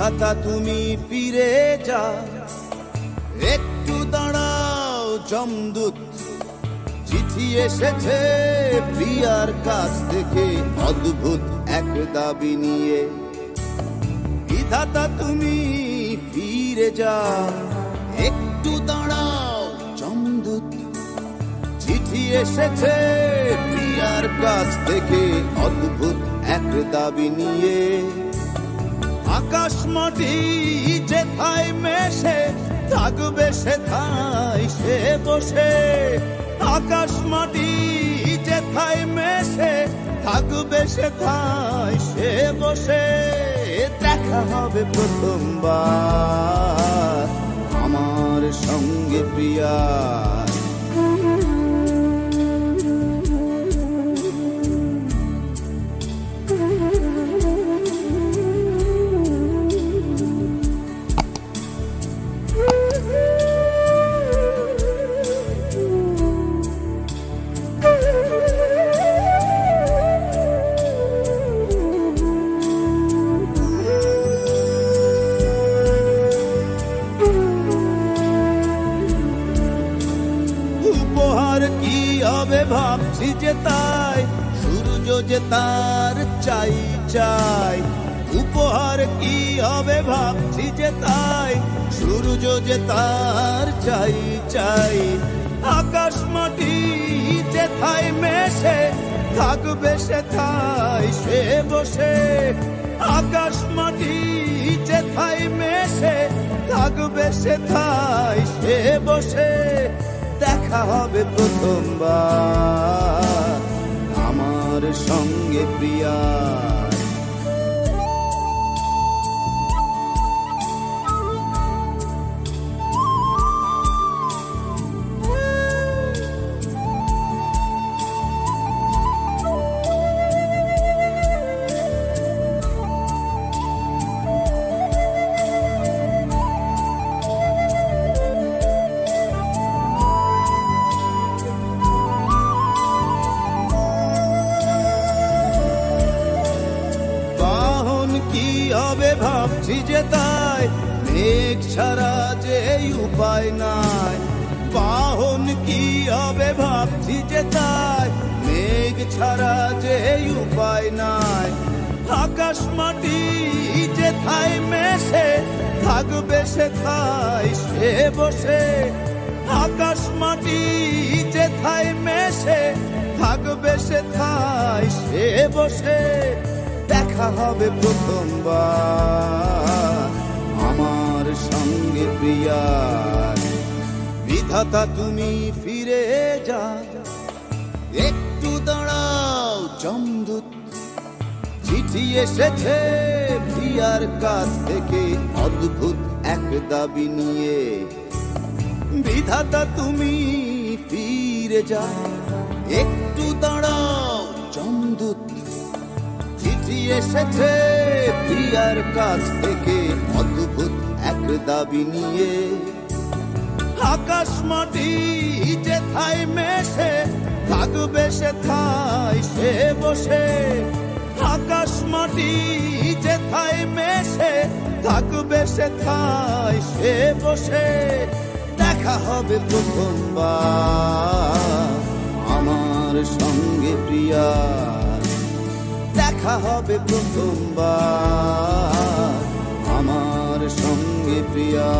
বিধাতা তুমি ফিরে যা। একটু দাঁড়াও, জমদূত। চিঠি এসেছে প্রিয়ার কাছ থেকে। অদ্ভুত এক দাবি নিয়ে। বিধাতা তুমি ফিরে যা। একটু দাঁড়াও, জমদূত। চিঠি এসেছে প্রিয়ার কাছ থেকে। অদ্ভুত এক দাবি নিয়ে। আকাশ মাটি যেথায় মেশে, থাকবে সেথায় সে বসে। আকাশ মাটি যেথায় মেশে, থাকবে সেথায় সে বসে। দেখা হবে প্রথমবার। আমার সঙ্গে প্রিয়া ভাবছি যে তাই, সূর্য যে তার চাই চাই। উপহার কি হবে ভাবছি যে তাই, সূর্য যে তার চাই চাই। আকাশ মাটি যে থাই মেশে, থাকবে সে থাই সে বসে। আকাশ মাটি যে থাই মেশে, থাকবে সে থাই সে বসে। দেখা হবে প্রথমবার। আমার সঙ্গে প্রিয়া। ভাবছি যে মেঘ ছাড়া যে উপায় নাই। বাহন কি হবে ভাবছি যে মেঘ ছাড়া যে উপায় নাই। আকাশ মাটি যে থাই মেশে, থাকবে সে থাই সে বসে। আকাশ মাটি যে থাই মেশে, থাকবে সে থাই সে বসে। দেখা হবে প্রথমবার। সঙ্গে প্রিয়া বিধাতা তুমি ফিরে যা একটু দাঁড়াও চমদূত। চিঠি এসেছে প্রিয়ার কাছ থেকে। অদ্ভুত এক দাবি নিয়ে, বিধাতা তুমি ফিরে যা একটু দাঁড়াও চমদূত। চিঠি এসেছে প্রিয়ার কাছ থেকে। অদ্ভুত দাবি নিয়ে। আকাশ মাটি যে থাই মেশে, থাকবে সে থাই সে বসে। আকাশ মাটি যে থাই মেশে, থাকবে সে থাই সে বসে। দেখা হবে প্রথমবার আমার সঙ্গে প্রিয়া। দেখা হবে প্রথমবার আমার সঙ্গে প্রিয়া